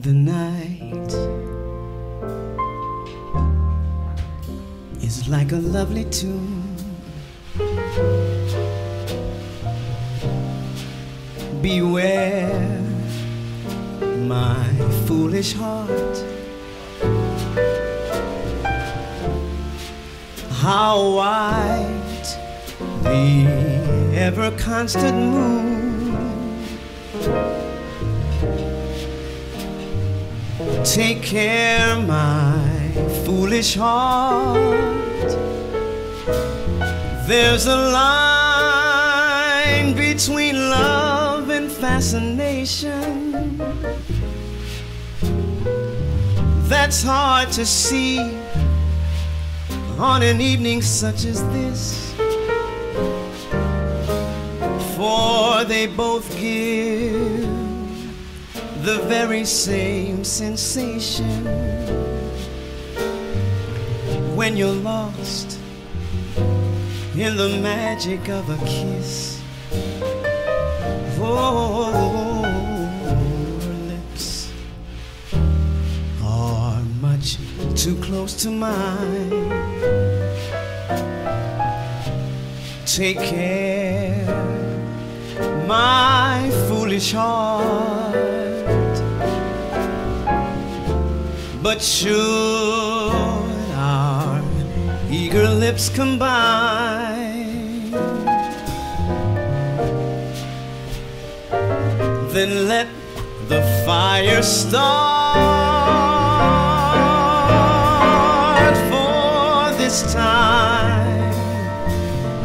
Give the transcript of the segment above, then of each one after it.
the night is like a lovely tune. Beware my foolish heart. How white the ever constant moon Take care, my foolish heart. There's a line between love and fascination that's hard to see on an evening such as this. For they both give the very same sensation when you're lost in the magic of a kiss. Oh, her lips are much too close to mine. Take care, my foolish heart. But should our eager lips combine, then let the fire start. For this time,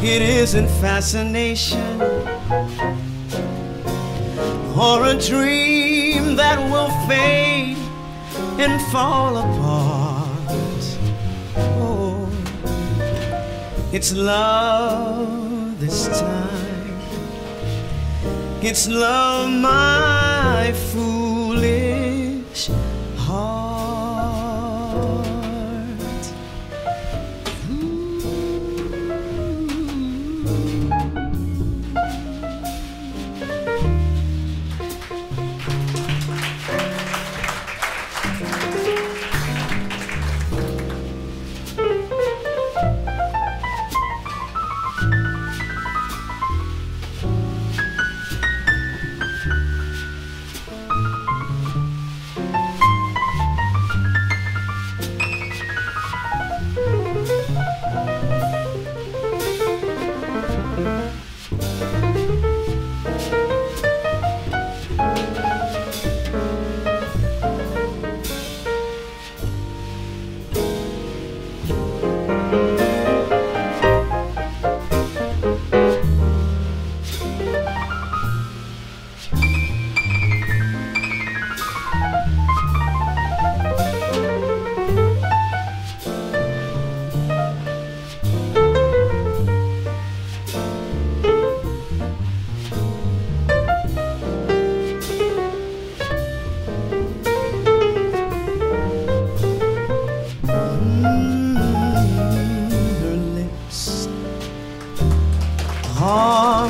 it isn't fascination or a dream that will fade and fall apart. Oh, it's love this time. It's love, my foolish heart. Her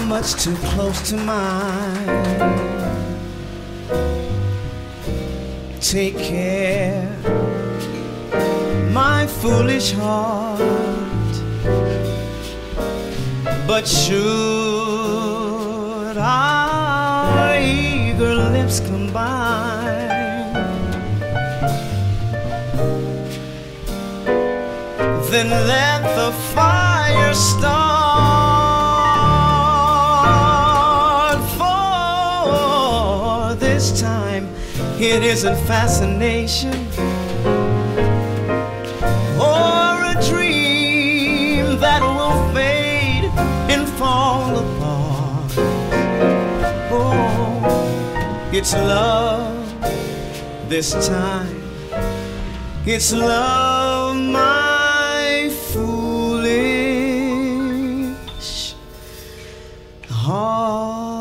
much too close to mine. Take care, my foolish heart. But should our eager lips combine? then let the fire it isn't fascination or a dream that will fade and fall apart. Oh, it's love this time. It's love, my foolish heart.